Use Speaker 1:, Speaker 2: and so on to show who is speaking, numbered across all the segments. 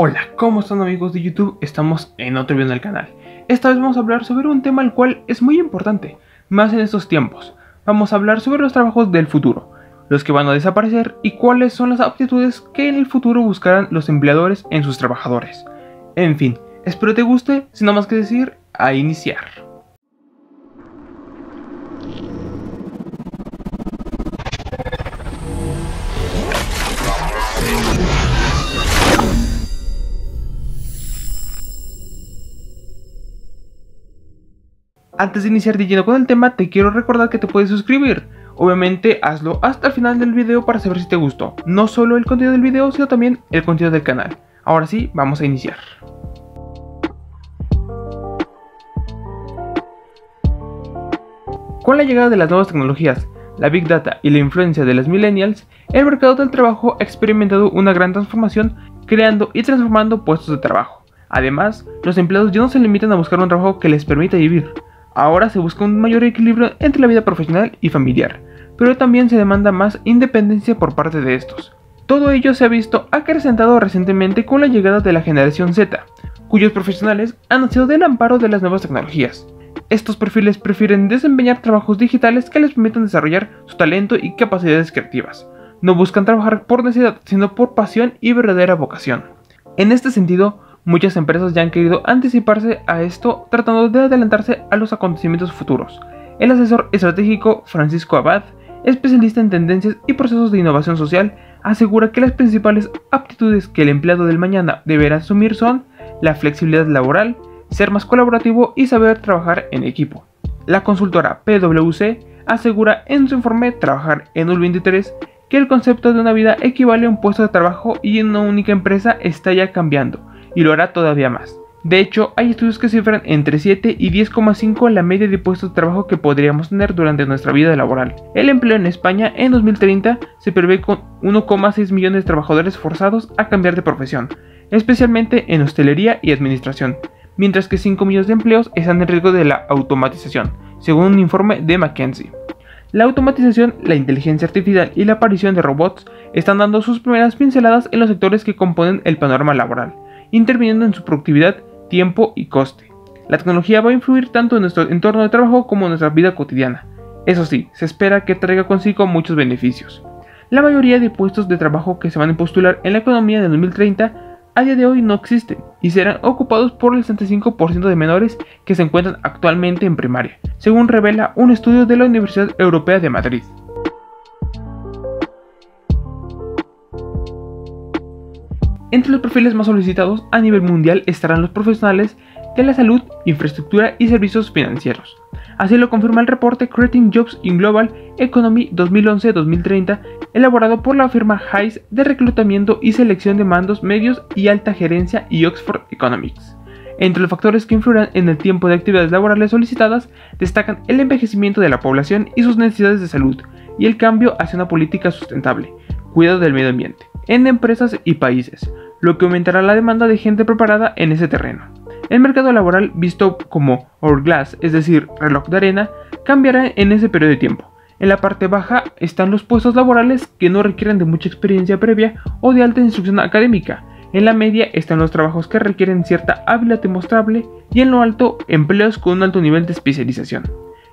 Speaker 1: Hola, ¿cómo están amigos de YouTube? Estamos en otro video del canal. Esta vez vamos a hablar sobre un tema el cual es muy importante, más en estos tiempos. Vamos a hablar sobre los trabajos del futuro, los que van a desaparecer y cuáles son las aptitudes que en el futuro buscarán los empleadores en sus trabajadores. En fin, espero te guste, sin nada más que decir, a iniciar. Antes de iniciar de lleno con el tema, te quiero recordar que te puedes suscribir. Obviamente hazlo hasta el final del video para saber si te gustó. No solo el contenido del video, sino también el contenido del canal. Ahora sí, vamos a iniciar. Con la llegada de las nuevas tecnologías, la Big Data y la influencia de los millennials, el mercado del trabajo ha experimentado una gran transformación creando y transformando puestos de trabajo. Además, los empleados ya no se limitan a buscar un trabajo que les permita vivir, Ahora se busca un mayor equilibrio entre la vida profesional y familiar, pero también se demanda más independencia por parte de estos. Todo ello se ha visto acrecentado recientemente con la llegada de la generación Z, cuyos profesionales han nacido del amparo de las nuevas tecnologías. Estos perfiles prefieren desempeñar trabajos digitales que les permitan desarrollar su talento y capacidades creativas. No buscan trabajar por necesidad, sino por pasión y verdadera vocación. En este sentido, Muchas empresas ya han querido anticiparse a esto tratando de adelantarse a los acontecimientos futuros. El asesor estratégico Francisco Abad, especialista en tendencias y procesos de innovación social, asegura que las principales aptitudes que el empleado del mañana deberá asumir son la flexibilidad laboral, ser más colaborativo y saber trabajar en equipo. La consultora PwC asegura en su informe Trabajar en un 23 que el concepto de una vida equivale a un puesto de trabajo y en una única empresa está ya cambiando y lo hará todavía más. De hecho, hay estudios que cifran entre 7 y 10,5 la media de puestos de trabajo que podríamos tener durante nuestra vida laboral. El empleo en España en 2030 se prevé con 1,6 millones de trabajadores forzados a cambiar de profesión, especialmente en hostelería y administración, mientras que 5 millones de empleos están en riesgo de la automatización, según un informe de McKinsey. La automatización, la inteligencia artificial y la aparición de robots están dando sus primeras pinceladas en los sectores que componen el panorama laboral interviniendo en su productividad, tiempo y coste. La tecnología va a influir tanto en nuestro entorno de trabajo como en nuestra vida cotidiana. Eso sí, se espera que traiga consigo muchos beneficios. La mayoría de puestos de trabajo que se van a postular en la economía de 2030 a día de hoy no existen y serán ocupados por el 65% de menores que se encuentran actualmente en primaria, según revela un estudio de la Universidad Europea de Madrid. Entre los perfiles más solicitados a nivel mundial estarán los profesionales de la salud, infraestructura y servicios financieros. Así lo confirma el reporte Creating Jobs in Global Economy 2011-2030, elaborado por la firma Hayes de reclutamiento y selección de mandos medios y alta gerencia y Oxford Economics. Entre los factores que influirán en el tiempo de actividades laborales solicitadas destacan el envejecimiento de la población y sus necesidades de salud, y el cambio hacia una política sustentable, cuidado del medio ambiente en empresas y países, lo que aumentará la demanda de gente preparada en ese terreno. El mercado laboral visto como hourglass, es decir, reloj de arena, cambiará en ese periodo de tiempo. En la parte baja están los puestos laborales que no requieren de mucha experiencia previa o de alta instrucción académica. En la media están los trabajos que requieren cierta habilidad demostrable y en lo alto empleos con un alto nivel de especialización.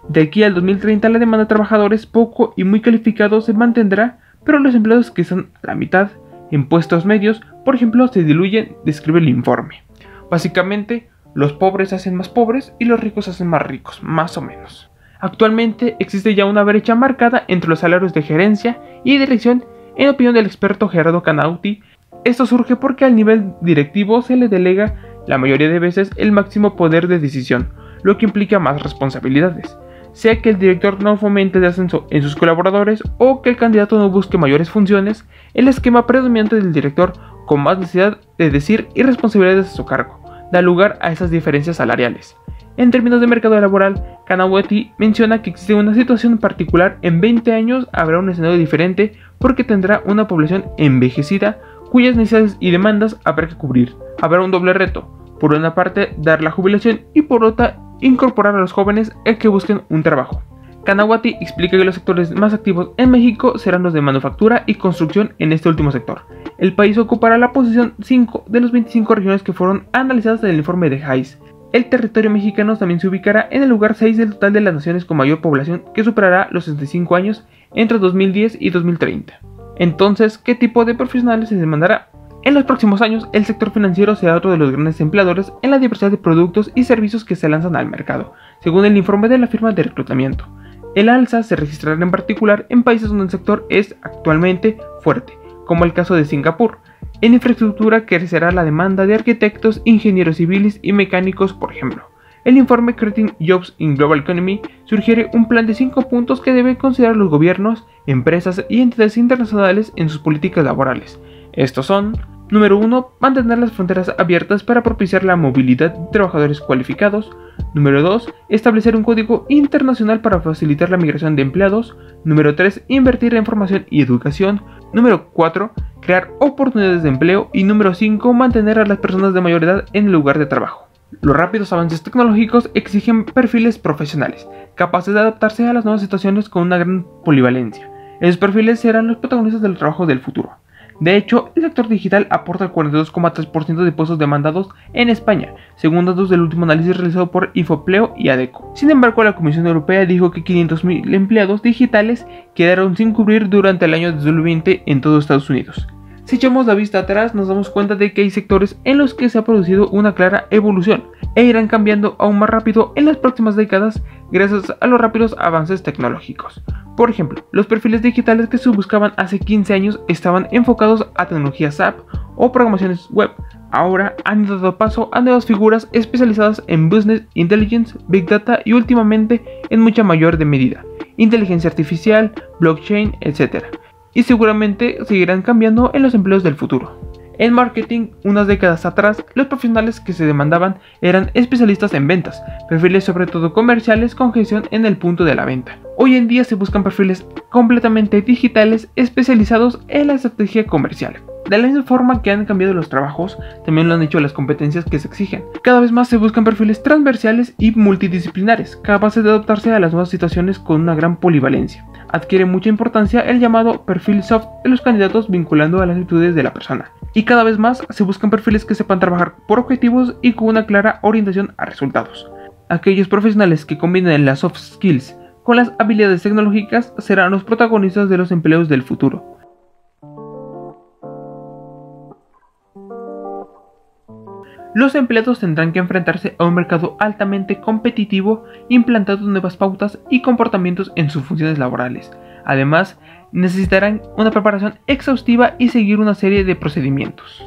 Speaker 1: De aquí al 2030 la demanda de trabajadores poco y muy calificados se mantendrá, pero los empleados que están a la mitad en puestos medios, por ejemplo, se diluyen, describe el informe. Básicamente, los pobres hacen más pobres y los ricos hacen más ricos, más o menos. Actualmente existe ya una brecha marcada entre los salarios de gerencia y dirección, en opinión del experto Gerardo Canauti. Esto surge porque al nivel directivo se le delega la mayoría de veces el máximo poder de decisión, lo que implica más responsabilidades sea que el director no fomente el ascenso en sus colaboradores o que el candidato no busque mayores funciones, el esquema predominante del director con más necesidad de decir y responsabilidades a su cargo da lugar a esas diferencias salariales. En términos de mercado laboral, Kanawati menciona que existe una situación particular en 20 años habrá un escenario diferente porque tendrá una población envejecida cuyas necesidades y demandas habrá que cubrir. Habrá un doble reto, por una parte dar la jubilación y por otra incorporar a los jóvenes a que busquen un trabajo. Kanawati explica que los sectores más activos en México serán los de manufactura y construcción en este último sector. El país ocupará la posición 5 de las 25 regiones que fueron analizadas en el informe de HAIS. El territorio mexicano también se ubicará en el lugar 6 del total de las naciones con mayor población que superará los 65 años entre 2010 y 2030. Entonces, ¿qué tipo de profesionales se demandará? En los próximos años, el sector financiero será otro de los grandes empleadores en la diversidad de productos y servicios que se lanzan al mercado, según el informe de la firma de reclutamiento. El alza se registrará en particular en países donde el sector es actualmente fuerte, como el caso de Singapur. En infraestructura crecerá la demanda de arquitectos, ingenieros civiles y mecánicos, por ejemplo. El informe Creating Jobs in Global Economy sugiere un plan de 5 puntos que deben considerar los gobiernos, empresas y entidades internacionales en sus políticas laborales. Estos son Número 1. Mantener las fronteras abiertas para propiciar la movilidad de trabajadores cualificados. Número 2. Establecer un código internacional para facilitar la migración de empleados. Número 3. Invertir en formación y educación. Número 4. Crear oportunidades de empleo. Y número 5. Mantener a las personas de mayor edad en el lugar de trabajo. Los rápidos avances tecnológicos exigen perfiles profesionales, capaces de adaptarse a las nuevas situaciones con una gran polivalencia. Esos perfiles serán los protagonistas del trabajo del futuro. De hecho, el sector digital aporta el 42,3% de puestos demandados en España, según datos del último análisis realizado por Infopleo y ADECO. Sin embargo, la Comisión Europea dijo que 500.000 empleados digitales quedaron sin cubrir durante el año 2020 en todo Estados Unidos. Si echamos la vista atrás, nos damos cuenta de que hay sectores en los que se ha producido una clara evolución e irán cambiando aún más rápido en las próximas décadas gracias a los rápidos avances tecnológicos. Por ejemplo, los perfiles digitales que se buscaban hace 15 años estaban enfocados a tecnologías SAP o programaciones web. Ahora han dado paso a nuevas figuras especializadas en Business Intelligence, Big Data y últimamente en mucha mayor de medida, inteligencia artificial, blockchain, etc. Y seguramente seguirán cambiando en los empleos del futuro. En marketing, unas décadas atrás, los profesionales que se demandaban eran especialistas en ventas, perfiles sobre todo comerciales con gestión en el punto de la venta. Hoy en día se buscan perfiles completamente digitales especializados en la estrategia comercial. De la misma forma que han cambiado los trabajos, también lo han hecho las competencias que se exigen. Cada vez más se buscan perfiles transversales y multidisciplinares, capaces de adaptarse a las nuevas situaciones con una gran polivalencia. Adquiere mucha importancia el llamado perfil soft en los candidatos vinculando a las actitudes de la persona. Y cada vez más se buscan perfiles que sepan trabajar por objetivos y con una clara orientación a resultados. Aquellos profesionales que combinen las soft skills con las habilidades tecnológicas serán los protagonistas de los empleos del futuro. Los empleados tendrán que enfrentarse a un mercado altamente competitivo implantando nuevas pautas y comportamientos en sus funciones laborales. Además, necesitarán una preparación exhaustiva y seguir una serie de procedimientos.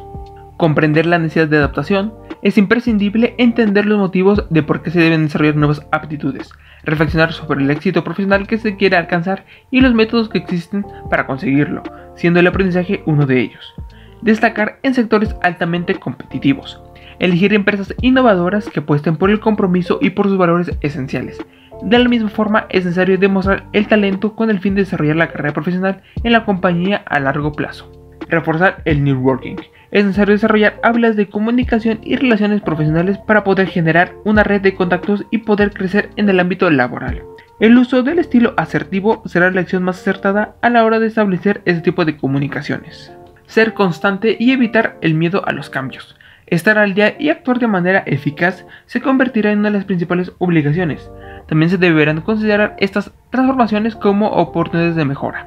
Speaker 1: Comprender la necesidad de adaptación, es imprescindible entender los motivos de por qué se deben desarrollar nuevas aptitudes, reflexionar sobre el éxito profesional que se quiere alcanzar y los métodos que existen para conseguirlo, siendo el aprendizaje uno de ellos. Destacar en sectores altamente competitivos, elegir empresas innovadoras que apuesten por el compromiso y por sus valores esenciales. De la misma forma, es necesario demostrar el talento con el fin de desarrollar la carrera profesional en la compañía a largo plazo. Reforzar el networking. Es necesario desarrollar habilidades de comunicación y relaciones profesionales para poder generar una red de contactos y poder crecer en el ámbito laboral. El uso del estilo asertivo será la acción más acertada a la hora de establecer este tipo de comunicaciones. Ser constante y evitar el miedo a los cambios. Estar al día y actuar de manera eficaz se convertirá en una de las principales obligaciones. También se deberán considerar estas transformaciones como oportunidades de mejora.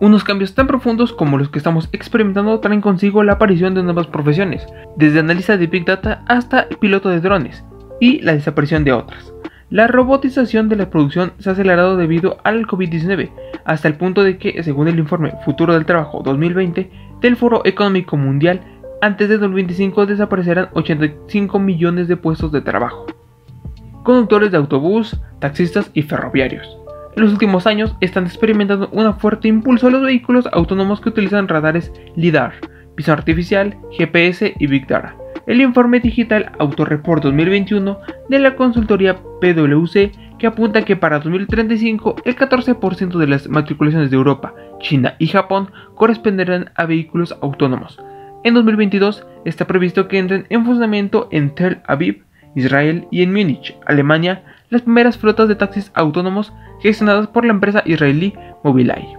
Speaker 1: Unos cambios tan profundos como los que estamos experimentando traen consigo la aparición de nuevas profesiones, desde analista de Big Data hasta piloto de drones, y la desaparición de otras. La robotización de la producción se ha acelerado debido al COVID-19, hasta el punto de que, según el informe Futuro del Trabajo 2020 del Foro Económico Mundial, antes de 2025 desaparecerán 85 millones de puestos de trabajo. Conductores de autobús, taxistas y ferroviarios. En los últimos años están experimentando un fuerte impulso a los vehículos autónomos que utilizan radares LIDAR, visión artificial, GPS y Big Data el informe digital Autoreport 2021 de la consultoría PwC que apunta que para 2035 el 14% de las matriculaciones de Europa, China y Japón corresponderán a vehículos autónomos. En 2022 está previsto que entren en funcionamiento en Tel Aviv, Israel y en Múnich, Alemania, las primeras flotas de taxis autónomos gestionadas por la empresa israelí Mobileye.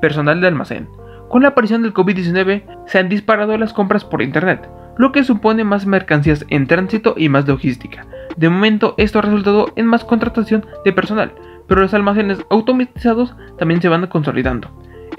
Speaker 1: Personal de almacén. Con la aparición del COVID-19 se han disparado las compras por Internet, lo que supone más mercancías en tránsito y más logística. De momento esto ha resultado en más contratación de personal, pero los almacenes automatizados también se van consolidando.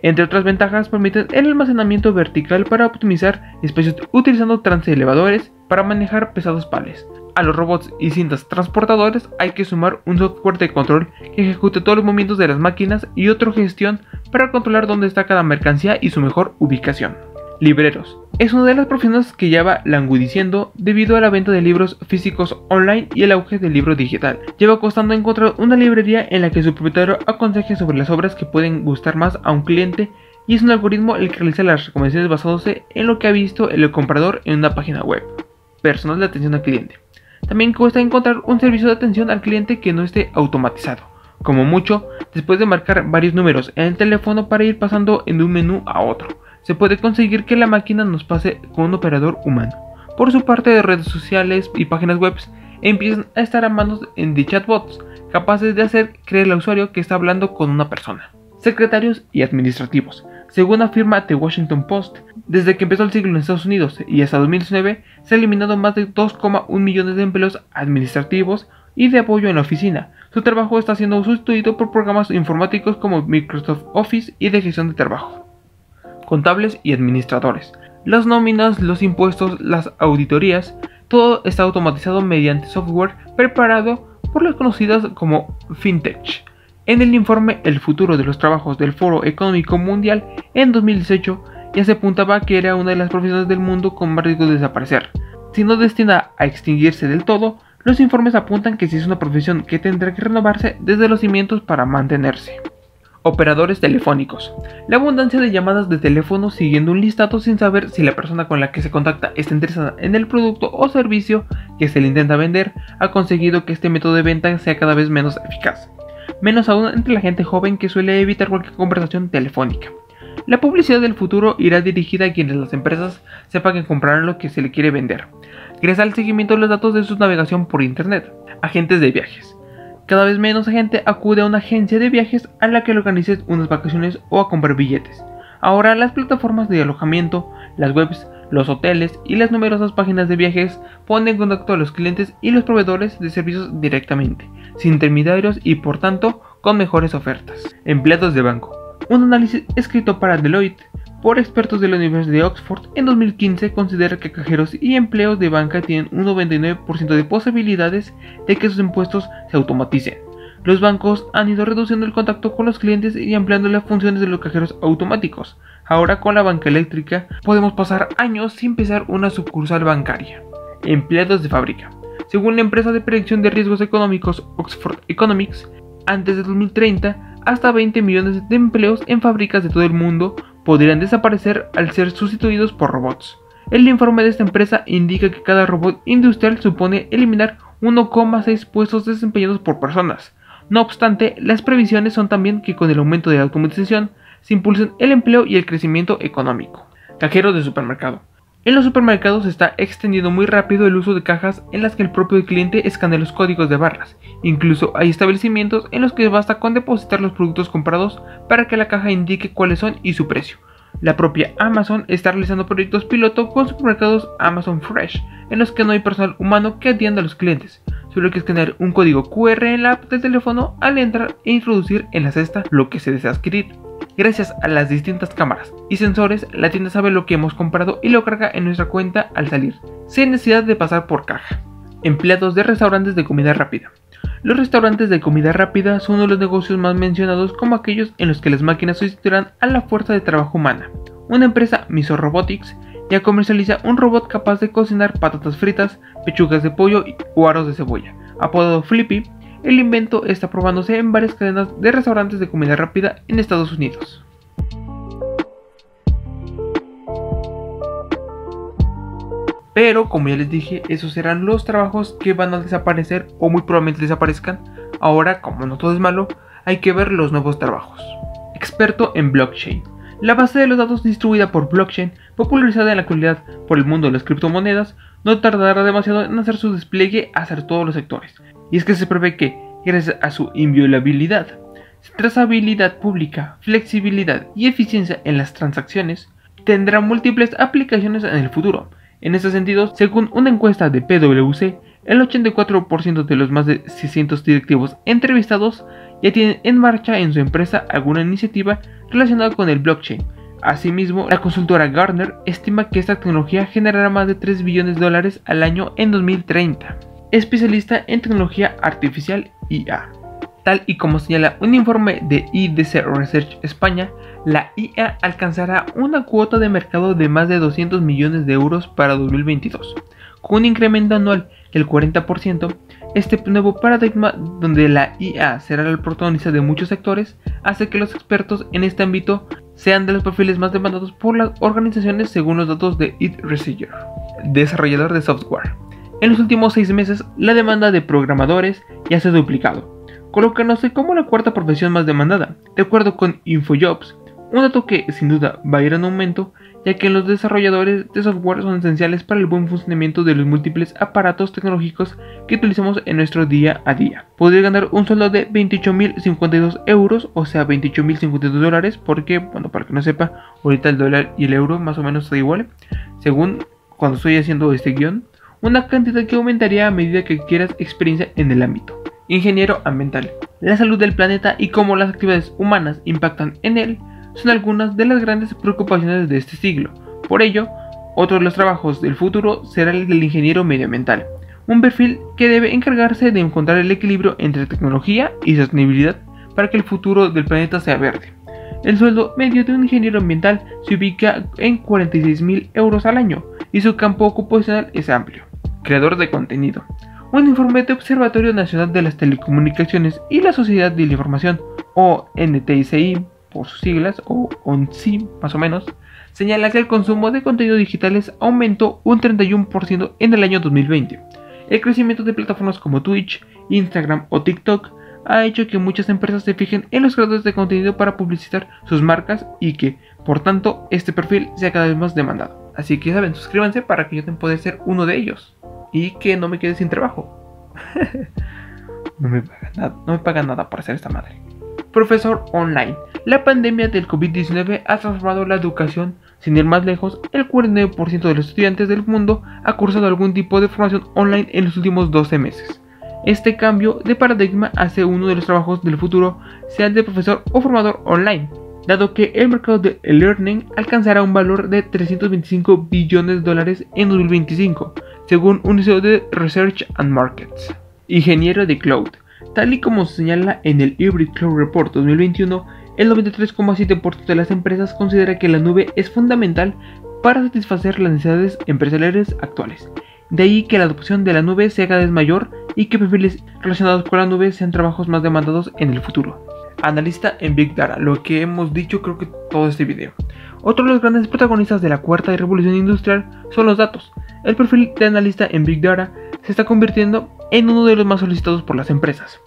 Speaker 1: Entre otras ventajas permiten el almacenamiento vertical para optimizar espacios utilizando elevadores para manejar pesados pales. A los robots y cintas transportadores hay que sumar un software de control que ejecute todos los movimientos de las máquinas y otra gestión para controlar dónde está cada mercancía y su mejor ubicación. Libreros. Es una de las profesiones que lleva langudiciendo debido a la venta de libros físicos online y el auge del libro digital. Lleva costando encontrar una librería en la que su propietario aconseje sobre las obras que pueden gustar más a un cliente y es un algoritmo el que realiza las recomendaciones basándose en lo que ha visto el comprador en una página web. Personal de atención al cliente. También cuesta encontrar un servicio de atención al cliente que no esté automatizado. Como mucho, después de marcar varios números en el teléfono para ir pasando en un menú a otro se puede conseguir que la máquina nos pase con un operador humano. Por su parte de redes sociales y páginas web empiezan a estar a manos de chatbots, capaces de hacer creer al usuario que está hablando con una persona. Secretarios y administrativos. Según afirma The Washington Post, desde que empezó el siglo en Estados Unidos y hasta 2019 se han eliminado más de 2,1 millones de empleos administrativos y de apoyo en la oficina. Su trabajo está siendo sustituido por programas informáticos como Microsoft Office y de gestión de trabajo contables y administradores. Las nóminas, los impuestos, las auditorías, todo está automatizado mediante software preparado por las conocidas como FinTech. En el informe El futuro de los trabajos del Foro Económico Mundial en 2018 ya se apuntaba que era una de las profesiones del mundo con más riesgo de desaparecer. Si no destina a extinguirse del todo, los informes apuntan que si es una profesión que tendrá que renovarse desde los cimientos para mantenerse. Operadores telefónicos. La abundancia de llamadas de teléfono siguiendo un listado sin saber si la persona con la que se contacta está interesada en el producto o servicio que se le intenta vender ha conseguido que este método de venta sea cada vez menos eficaz. Menos aún entre la gente joven que suele evitar cualquier conversación telefónica. La publicidad del futuro irá dirigida a quienes las empresas sepan que comprarán lo que se le quiere vender, gracias al seguimiento de los datos de su navegación por Internet. Agentes de viajes. Cada vez menos gente acude a una agencia de viajes a la que le organices unas vacaciones o a comprar billetes. Ahora las plataformas de alojamiento, las webs, los hoteles y las numerosas páginas de viajes ponen en contacto a los clientes y los proveedores de servicios directamente, sin intermediarios y por tanto con mejores ofertas. Empleados de banco. Un análisis escrito para Deloitte por expertos de la Universidad de Oxford en 2015 considera que cajeros y empleos de banca tienen un 99% de posibilidades de que sus impuestos se automaticen. Los bancos han ido reduciendo el contacto con los clientes y ampliando las funciones de los cajeros automáticos. Ahora con la banca eléctrica podemos pasar años sin empezar una sucursal bancaria. Empleados de fábrica. Según la empresa de predicción de riesgos económicos Oxford Economics, antes de 2030 hasta 20 millones de empleos en fábricas de todo el mundo podrían desaparecer al ser sustituidos por robots. El informe de esta empresa indica que cada robot industrial supone eliminar 1,6 puestos desempeñados por personas. No obstante, las previsiones son también que con el aumento de la automatización se impulsen el empleo y el crecimiento económico. Cajero de supermercado. En los supermercados se está extendiendo muy rápido el uso de cajas en las que el propio cliente escanea los códigos de barras. Incluso hay establecimientos en los que basta con depositar los productos comprados para que la caja indique cuáles son y su precio. La propia Amazon está realizando proyectos piloto con supermercados Amazon Fresh, en los que no hay personal humano que atienda a los clientes. Solo hay que escanear un código QR en la app del teléfono al entrar e introducir en la cesta lo que se desea adquirir. Gracias a las distintas cámaras y sensores, la tienda sabe lo que hemos comprado y lo carga en nuestra cuenta al salir, sin necesidad de pasar por caja. Empleados de restaurantes de comida rápida. Los restaurantes de comida rápida son uno de los negocios más mencionados como aquellos en los que las máquinas sustituirán a la fuerza de trabajo humana. Una empresa, Miso Robotics, ya comercializa un robot capaz de cocinar patatas fritas, pechugas de pollo o aros de cebolla, apodado Flippy, el invento está probándose en varias cadenas de restaurantes de comida rápida en Estados Unidos. Pero como ya les dije, esos serán los trabajos que van a desaparecer o muy probablemente desaparezcan. Ahora, como no todo es malo, hay que ver los nuevos trabajos. Experto en blockchain. La base de los datos distribuida por blockchain, popularizada en la actualidad por el mundo de las criptomonedas, no tardará demasiado en hacer su despliegue hacia todos los sectores. Y es que se prevé que, gracias a su inviolabilidad, trazabilidad pública, flexibilidad y eficiencia en las transacciones, tendrá múltiples aplicaciones en el futuro. En este sentido, según una encuesta de PwC, el 84% de los más de 600 directivos entrevistados ya tienen en marcha en su empresa alguna iniciativa relacionada con el blockchain. Asimismo, la consultora Gartner estima que esta tecnología generará más de 3 billones de dólares al año en 2030. Especialista en tecnología artificial IA. Tal y como señala un informe de IDC Research España, la IA alcanzará una cuota de mercado de más de 200 millones de euros para 2022, con un incremento anual del 40%. Este nuevo paradigma, donde la IA será el protagonista de muchos sectores, hace que los expertos en este ámbito sean de los perfiles más demandados por las organizaciones según los datos de It Researcher, desarrollador de software. En los últimos seis meses, la demanda de programadores ya se ha duplicado, colocándose como la cuarta profesión más demandada, de acuerdo con InfoJobs, un dato que sin duda va a ir en aumento, ya que los desarrolladores de software son esenciales para el buen funcionamiento de los múltiples aparatos tecnológicos que utilizamos en nuestro día a día. Podría ganar un sueldo de 28.052 euros, o sea 28.052 dólares, porque, bueno, para que no sepa, ahorita el dólar y el euro más o menos está igual, según cuando estoy haciendo este guion, una cantidad que aumentaría a medida que quieras experiencia en el ámbito. Ingeniero ambiental. La salud del planeta y cómo las actividades humanas impactan en él son algunas de las grandes preocupaciones de este siglo. Por ello, otro de los trabajos del futuro será el del ingeniero medioambiental, un perfil que debe encargarse de encontrar el equilibrio entre tecnología y sostenibilidad para que el futuro del planeta sea verde. El sueldo medio de un ingeniero ambiental se ubica en 46 mil euros al año y su campo ocupacional es amplio. Creador de contenido. Un informe de Observatorio Nacional de las Telecomunicaciones y la Sociedad de la Información, o NTICI, por sus siglas, o ONSI más o menos, señala que el consumo de contenidos digitales aumentó un 31% en el año 2020. El crecimiento de plataformas como Twitch, Instagram o TikTok ha hecho que muchas empresas se fijen en los creadores de contenido para publicitar sus marcas y que, por tanto, este perfil sea cada vez más demandado. Así que saben, suscríbanse para que yo pueda ser uno de ellos y que no me quede sin trabajo. no, me pagan nada, por hacer esta madre. Profesor online. La pandemia del COVID-19 ha transformado la educación. Sin ir más lejos, el 49% de los estudiantes del mundo ha cursado algún tipo de formación online en los últimos 12 meses. Este cambio de paradigma hace uno de los trabajos del futuro sea de profesor o formador online, dado que el mercado de e-learning alcanzará un valor de 325 billones de dólares en 2025, según un estudio de Research and Markets. Ingeniero de Cloud. Tal y como se señala en el Hybrid Cloud Report 2021, el 93,7% de las empresas considera que la nube es fundamental para satisfacer las necesidades empresariales actuales. De ahí que la adopción de la nube sea cada vez mayor y que perfiles relacionados con la nube sean trabajos más demandados en el futuro. Analista en Big Data, lo que hemos dicho creo que todo este video. Otro de los grandes protagonistas de la cuarta revolución industrial son los datos. El perfil de analista en Big Data se está convirtiendo en uno de los más solicitados por las empresas.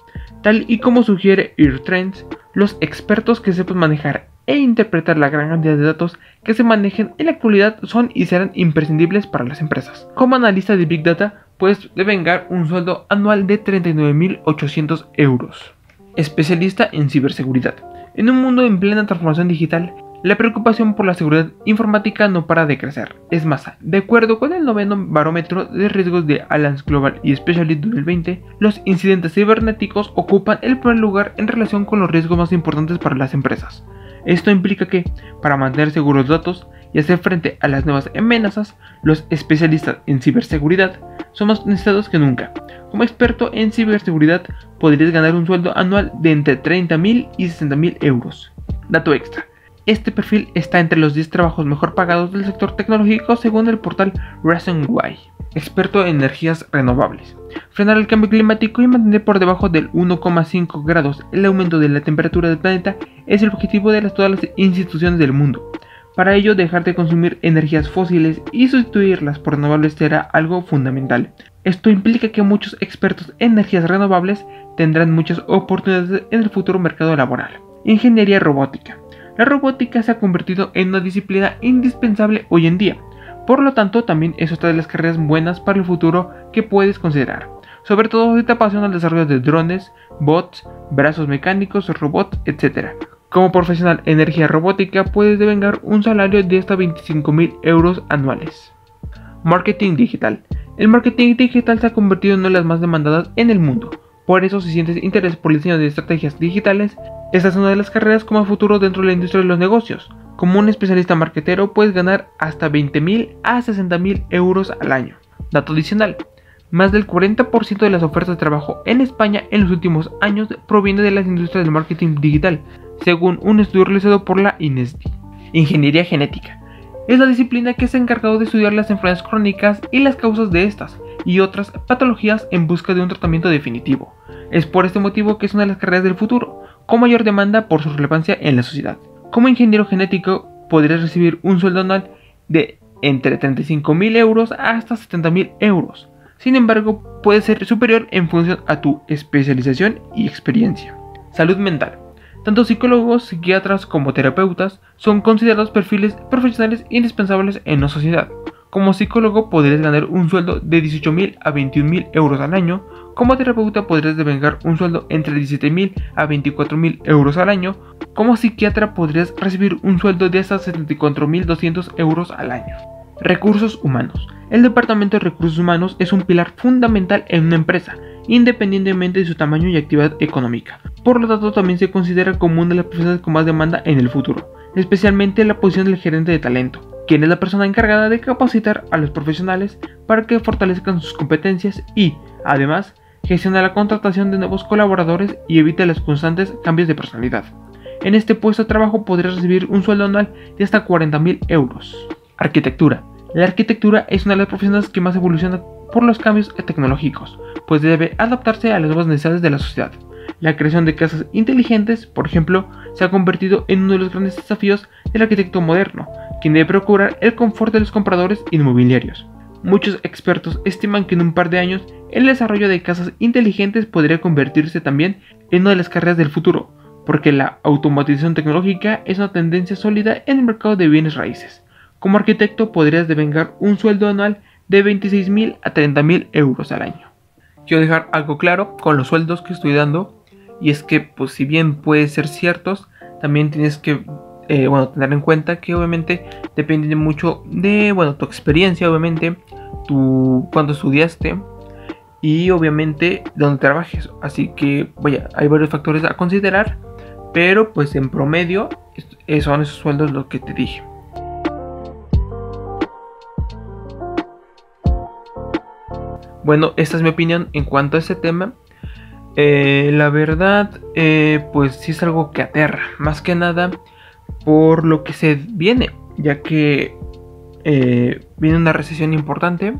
Speaker 1: Tal y como sugiere Trends, los expertos que sepan manejar e interpretar la gran cantidad de datos que se manejen en la actualidad son y serán imprescindibles para las empresas. Como analista de Big Data, puedes devengar un sueldo anual de 39.800 euros. Especialista en ciberseguridad. En un mundo en plena transformación digital, la preocupación por la seguridad informática no para de crecer. Es más, de acuerdo con el noveno barómetro de riesgos de Allianz Global y Specialist 2020, los incidentes cibernéticos ocupan el primer lugar en relación con los riesgos más importantes para las empresas. Esto implica que, para mantener seguros datos y hacer frente a las nuevas amenazas, los especialistas en ciberseguridad son más necesitados que nunca. Como experto en ciberseguridad, podrías ganar un sueldo anual de entre 30.000 y 60.000 euros. Dato extra. Este perfil está entre los 10 trabajos mejor pagados del sector tecnológico según el portal ReasonWhy. Experto en energías renovables. Frenar el cambio climático y mantener por debajo del 1,5 grados el aumento de la temperatura del planeta es el objetivo de todas las instituciones del mundo. Para ello, dejar de consumir energías fósiles y sustituirlas por renovables será algo fundamental. Esto implica que muchos expertos en energías renovables tendrán muchas oportunidades en el futuro mercado laboral. Ingeniería robótica. La robótica se ha convertido en una disciplina indispensable hoy en día. Por lo tanto, también es otra de las carreras buenas para el futuro que puedes considerar. Sobre todo si te apasiona el desarrollo de drones, bots, brazos mecánicos, robots, etc. Como profesional en energía robótica puedes devengar un salario de hasta 25 mil euros anuales. Marketing digital. El marketing digital se ha convertido en una de las más demandadas en el mundo. Por eso, si sientes interés por el diseño de estrategias digitales, esta es una de las carreras como futuro dentro de la industria de los negocios. Como un especialista marketero puedes ganar hasta 20.000 a 60.000 euros al año. Dato adicional. Más del 40% de las ofertas de trabajo en España en los últimos años proviene de las industrias del marketing digital, según un estudio realizado por la INESDI. Ingeniería genética es la disciplina que se ha encargado de estudiar las enfermedades crónicas y las causas de estas y otras patologías en busca de un tratamiento definitivo. Es por este motivo que es una de las carreras del futuro, con mayor demanda por su relevancia en la sociedad. Como ingeniero genético podrías recibir un sueldo anual de entre 35.000 euros hasta 70.000 euros. Sin embargo, puede ser superior en función a tu especialización y experiencia. Salud mental. Tanto psicólogos, psiquiatras como terapeutas son considerados perfiles profesionales indispensables en la sociedad. Como psicólogo podrías ganar un sueldo de 18.000 a 21.000 euros al año, como terapeuta podrías devengar un sueldo entre 17.000 a 24.000 euros al año, como psiquiatra podrías recibir un sueldo de hasta 74.200 euros al año. Recursos humanos. El departamento de recursos humanos es un pilar fundamental en una empresa, independientemente de su tamaño y actividad económica. Por lo tanto, también se considera como una de las profesiones con más demanda en el futuro, especialmente la posición del gerente de talento, quien es la persona encargada de capacitar a los profesionales para que fortalezcan sus competencias y, además, gestiona la contratación de nuevos colaboradores y evite los constantes cambios de personalidad. En este puesto de trabajo podrás recibir un sueldo anual de hasta 40.000 euros. Arquitectura. La arquitectura es una de las profesiones que más evoluciona por los cambios tecnológicos, pues debe adaptarse a las nuevas necesidades de la sociedad. La creación de casas inteligentes, por ejemplo, se ha convertido en uno de los grandes desafíos del arquitecto moderno, quien debe procurar el confort de los compradores inmobiliarios. Muchos expertos estiman que en un par de años el desarrollo de casas inteligentes podría convertirse también en una de las carreras del futuro, porque la automatización tecnológica es una tendencia sólida en el mercado de bienes raíces. Como arquitecto podrías devengar un sueldo anual de 26.000 a 30.000 euros al año. Quiero dejar algo claro con los sueldos que estoy dando y es que pues si bien pueden ser ciertos, también tienes que eh, bueno, tener en cuenta que obviamente depende mucho de bueno, tu experiencia, obviamente, tu cuando estudiaste y obviamente donde trabajes. Así que vaya, hay varios factores a considerar, pero pues en promedio son esos sueldos los que te dije. Bueno, esta es mi opinión en cuanto a ese tema. Eh, la verdad, eh, pues sí es algo que aterra, más que nada por lo que se viene, ya que eh, viene una recesión importante,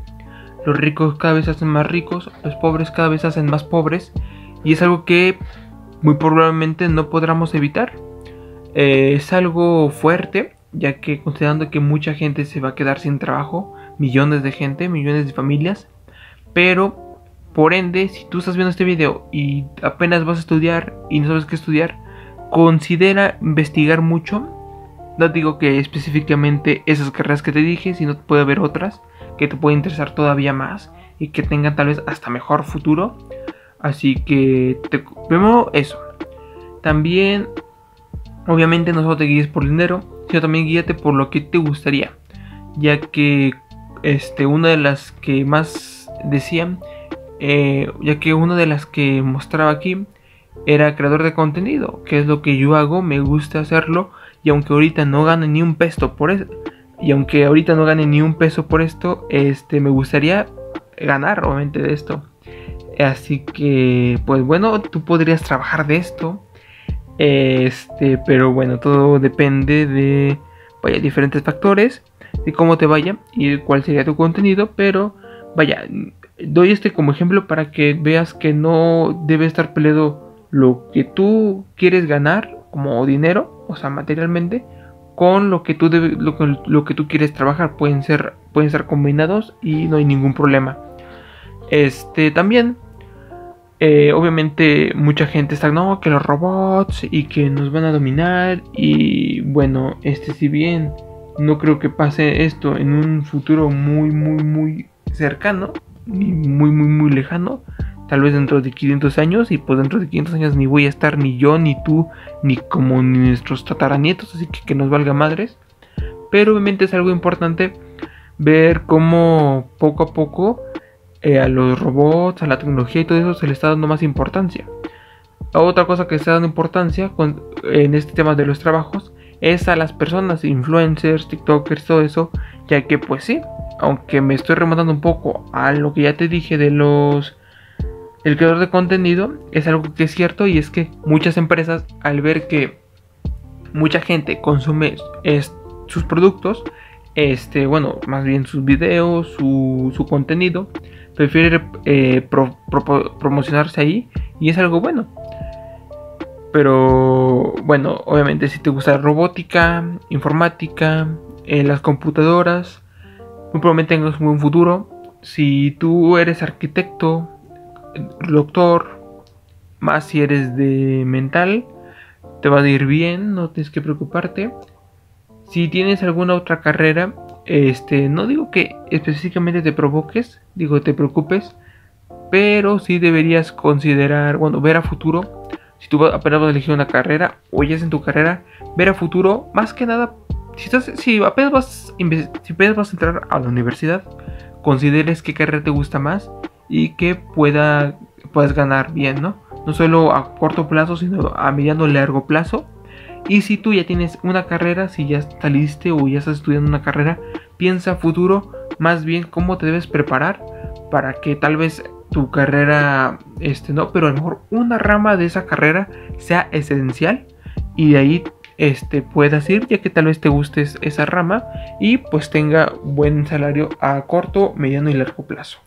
Speaker 1: los ricos cada vez se hacen más ricos, los pobres cada vez se hacen más pobres, y es algo que muy probablemente no podremos evitar. es algo fuerte, ya que considerando que mucha gente se va a quedar sin trabajo, millones de gente, millones de familias, pero, por ende, si tú estás viendo este video y apenas vas a estudiar y no sabes qué estudiar, considera investigar mucho. No digo que específicamente esas carreras que te dije, sino puede haber otras que te pueden interesar todavía más y que tengan tal vez hasta mejor futuro. Así que te vemos eso. También, obviamente, no solo te guíes por dinero, sino también guíate por lo que te gustaría. Ya que este, una de las que más decía, eh, ya que una de las que mostraba aquí era creador de contenido, que es lo que yo hago, me gusta hacerlo, y aunque ahorita no gane ni un peso por eso, y aunque ahorita no gane ni un peso por esto, este, me gustaría ganar obviamente de esto. Así que, pues bueno, tú podrías trabajar de esto. Este, pero bueno, todo depende de vaya, diferentes factores, de cómo te vaya y cuál sería tu contenido, pero Vaya, doy este como ejemplo para que veas que no debe estar peleado lo que tú quieres ganar como dinero, o sea, materialmente, con lo que tú lo, que tú quieres trabajar. Pueden ser, pueden ser combinados y no hay ningún problema. Este también eh, obviamente mucha gente está, no, que los robots y que nos van a dominar y bueno, este si bien no creo que pase esto en un futuro muy, muy, muy cercano, ni muy, muy, muy lejano, tal vez dentro de 500 años y pues dentro de 500 años ni voy a estar ni yo, ni tú, ni como nuestros tataranietos, así que que nos valga madres. Pero obviamente es algo importante ver cómo poco a poco eh, a los robots, a la tecnología y todo eso se le está dando más importancia. Otra cosa que se está dando importancia en este tema de los trabajos es a las personas, influencers, TikTokers, todo eso, ya que pues sí, aunque me estoy remontando un poco a lo que ya te dije de los el creador de contenido, es algo que es cierto y es que muchas empresas al ver que mucha gente consume sus productos, este, bueno, más bien sus videos, su, contenido, prefiere eh, promocionarse ahí y es algo bueno. Pero bueno, obviamente si te gusta robótica, informática, eh, las computadoras, muy probablemente tengas un buen futuro. Si tú eres arquitecto, doctor, más si eres de mental, te va a ir bien, no tienes que preocuparte. Si tienes alguna otra carrera, este, no digo que específicamente te provoques, digo te preocupes, pero sí deberías considerar, bueno, ver a futuro. Si tú apenas vas a elegir una carrera o ya es en tu carrera, ver a futuro, más que nada, si, estás, si apenas vas, si apenas vas a entrar a la universidad, consideres qué carrera te gusta más y que pueda, puedas ganar bien, ¿no? No solo a corto plazo, sino a mediano y largo plazo y si tú ya tienes una carrera, si ya saliste o ya estás estudiando una carrera, piensa futuro más bien cómo te debes preparar para que tal vez tu carrera, este no, pero a lo mejor una rama de esa carrera sea esencial y de ahí este puedas ir ya que tal vez te guste esa rama y pues tenga buen salario a corto, mediano y largo plazo.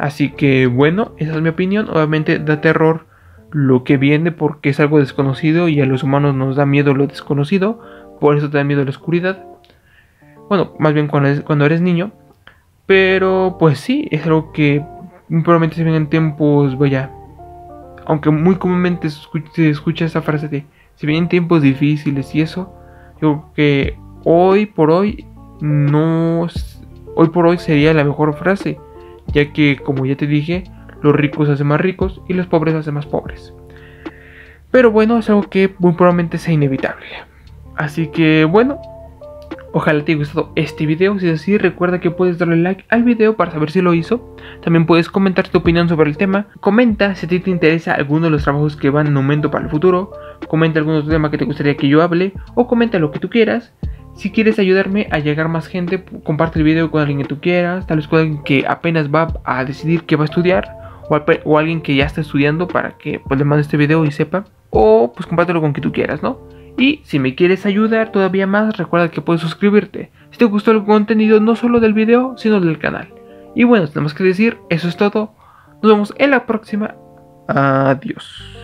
Speaker 1: Así que bueno, esa es mi opinión. Obviamente da terror lo que viene porque es algo desconocido y a los humanos nos da miedo lo desconocido, por eso te da miedo la oscuridad. Bueno, más bien cuando eres, niño. Pero pues sí, es algo que probablemente se ven en tiempos, vaya, aunque muy comúnmente se escucha, esa frase de si vienen tiempos difíciles y eso, yo creo que hoy por hoy no, hoy por hoy sería la mejor frase, ya que como ya te dije, los ricos hacen más ricos y los pobres hacen más pobres. Pero bueno, es algo que muy probablemente sea inevitable. Así que bueno, ojalá te haya gustado este video. Si es así, recuerda que puedes darle like al video para saber si lo hizo. También puedes comentar tu opinión sobre el tema. Comenta si a ti te interesa alguno de los trabajos que van en aumento para el futuro. Comenta algún otro tema que te gustaría que yo hable. O comenta lo que tú quieras. Si quieres ayudarme a llegar más gente, comparte el video con alguien que tú quieras. Tal vez con alguien que apenas va a decidir qué va a estudiar o, alguien que ya está estudiando para que pues, le mande este video y sepa. O pues compártelo con quien tú quieras, ¿no? Y si me quieres ayudar todavía más, recuerda que puedes suscribirte. Si te gustó el contenido no solo del video, sino del canal. Y bueno, tenemos que decir, eso es todo. Nos vemos en la próxima. Adiós.